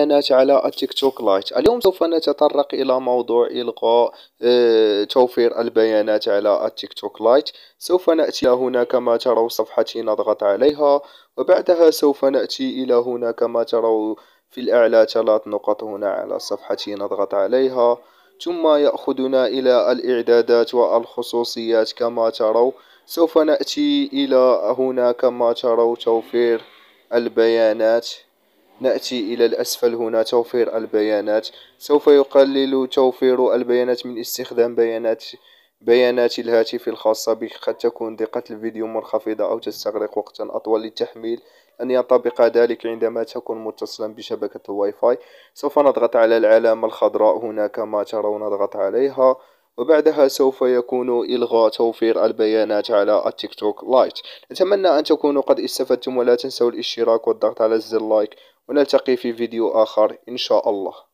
البيانات على التيك توك لايت. اليوم سوف نتطرق إلى موضوع إلغاء آه، توفير البيانات على التيك توك لايت. سوف نأتي هنا كما تروا صفحتي نضغط عليها. وبعدها سوف نأتي إلى هنا كما تروا في الأعلى ثلاث نقط هنا على صفحتي نضغط عليها. ثم يأخذنا إلى الإعدادات والخصوصيات كما تروا. سوف نأتي إلى هنا كما تروا توفير البيانات. نأتي إلى الأسفل هنا توفير البيانات. سوف يقلل توفير البيانات من استخدام بيانات بيانات الهاتف الخاصة بك. قد تكون دقة الفيديو منخفضة أو تستغرق وقتا أطول للتحميل. لن ينطبق ذلك عندما تكون متصلا بشبكة الواي فاي. سوف نضغط على العلامة الخضراء هنا كما ترون نضغط عليها. وبعدها سوف يكون إلغاء توفير البيانات على التيك توك لايت. نتمنى أن تكونوا قد استفدتم ولا تنسوا الاشتراك والضغط على زر لايك ونلتقي في فيديو آخر إن شاء الله.